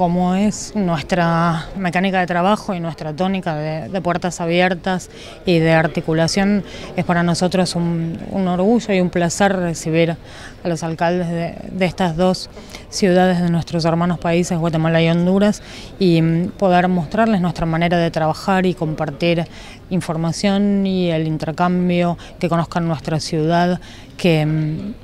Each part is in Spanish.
como es nuestra mecánica de trabajo y nuestra tónica de, puertas abiertas y de articulación, es para nosotros un, orgullo y un placer recibir a los alcaldes de, estas dos ciudades de nuestros hermanos países, Guatemala y Honduras, y mm, poder mostrarles nuestra manera de trabajar y compartir información y el intercambio, que conozcan nuestra ciudad, que mm,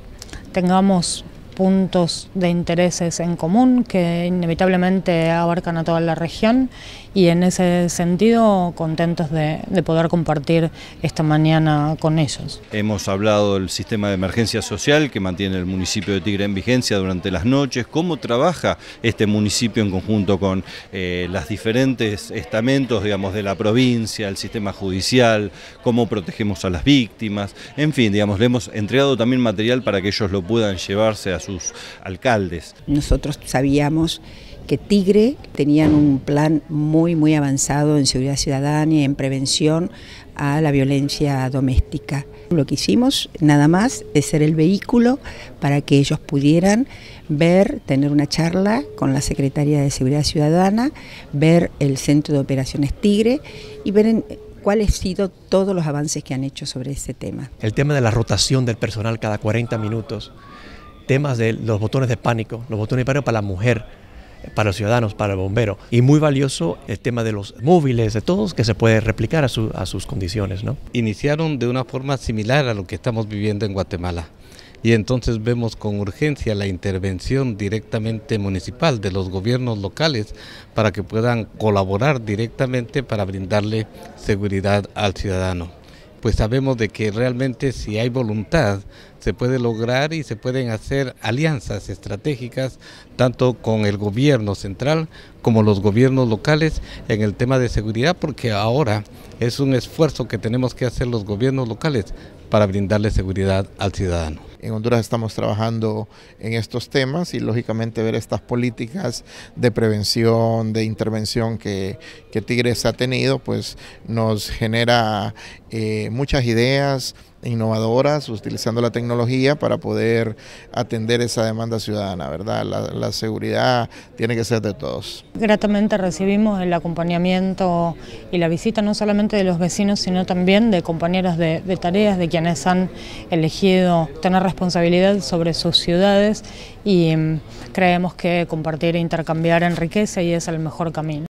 tengamos puntos de intereses en común que inevitablemente abarcan a toda la región. Y en ese sentido contentos de, poder compartir esta mañana con ellos. Hemos hablado del sistema de emergencia social que mantiene el municipio de Tigre en vigencia durante las noches, cómo trabaja este municipio en conjunto con eh, los diferentes estamentos digamos, de la provincia, el sistema judicial, cómo protegemos a las víctimas, en fin, digamos, le hemos entregado también material para que ellos lo puedan llevarse a sus alcaldes. Nosotros sabíamos que Tigre tenían un plan muy, muy avanzado en seguridad ciudadana y en prevención a la violencia doméstica. Lo que hicimos nada más es ser el vehículo para que ellos pudieran ver, tener una charla con la Secretaría de Seguridad Ciudadana, ver el Centro de Operaciones Tigre y ver cuáles han sido todos los avances que han hecho sobre ese tema. El tema de la rotación del personal cada 40 minutos, temas de los botones de pánico, los botones de pánico para la mujer, para los ciudadanos, para el bombero. Y muy valioso el tema de los móviles, de todos, que se puede replicar a, sus condiciones. ¿no? Iniciaron de una forma similar a lo que estamos viviendo en Guatemala. Y entonces vemos con urgencia la intervención directamente municipal de los gobiernos locales para que puedan colaborar directamente para brindarle seguridad al ciudadano pues sabemos de que realmente si hay voluntad se puede lograr y se pueden hacer alianzas estratégicas tanto con el gobierno central como los gobiernos locales en el tema de seguridad porque ahora es un esfuerzo que tenemos que hacer los gobiernos locales para brindarle seguridad al ciudadano. En Honduras estamos trabajando en estos temas y lógicamente ver estas políticas de prevención, de intervención que, que Tigres ha tenido, pues nos genera eh, muchas ideas innovadoras utilizando la tecnología para poder atender esa demanda ciudadana, ¿verdad? La, seguridad tiene que ser de todos. Gratamente recibimos el acompañamiento y la visita no solamente de los vecinos, sino también de compañeros de, de tareas, de quienes han elegido tener responsabilidad sobre sus ciudades y mm, creemos que compartir e intercambiar enriquece y es el mejor camino.